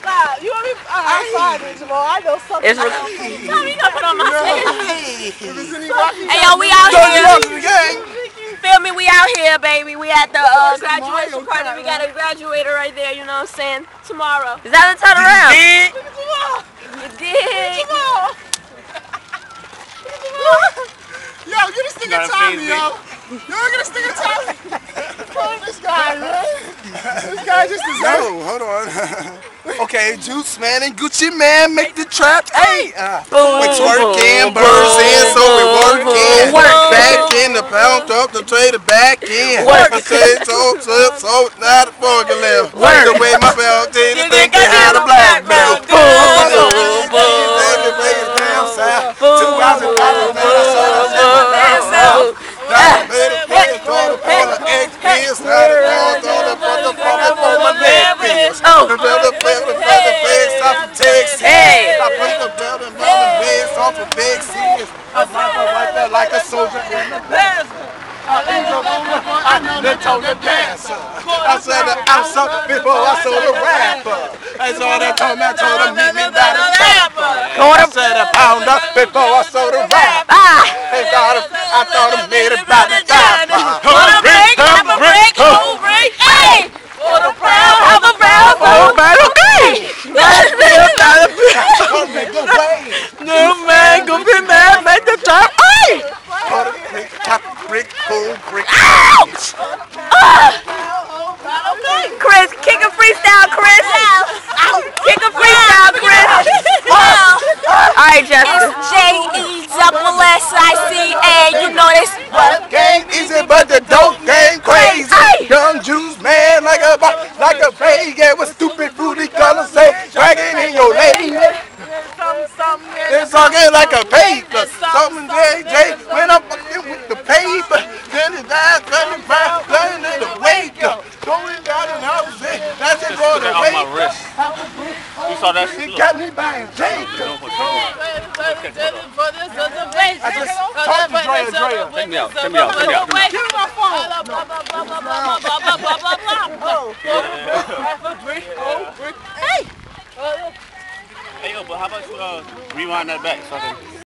Stop. You want me? All right, fine, then, Jamal. I know something. It's re- Tommy, you gonna put on my Hey. Hey, yo, we out here. Feel me? We out here, baby. We at the uh, graduation party. We got a graduator right there. You know what I'm saying? Tomorrow. Is that a turn around? You dig? Yo, get this nigga Gotta Tommy, feed me. yo. Yo, get this nigga Tommy. Bro, this guy, man. This guy just deserves No, hold on. okay, Juice Man and Gucci Mane make the trap. Hey, uh, we twerking, boom, birds in, so we boom, working. work. Back in the pound up, the tray back in. Work. I say so, so, so, now the fucking left. Work. The way my belt did, You think think I had a a black black belt. There like a soldier in the I know told the dancer. I said the outside before I saw the rapper. That's all they told me. I told meet me by the trapper. I said a pounder before I saw the rapper. Ah, I thought I made it by the All right, Justin. J E double S I C A. You know this. Game easy, but the dope game crazy. Hey. Young Jews, man, like a like a plague. Yeah, with stupid booty colors say, dragging in your lady. It's talking like a paper. Something JJ when I'm fucking with the paper. Then it's that running back, running in the wake up. Going down and I was in. That's it for the off my wake. wrist. You saw that It shit? got me buying Jacob. I just talked to Drea Drea. Take me out, take me out, take me out. Take me out. Give me my phone. Hey, yo, but how about you uh, rewind that back so I can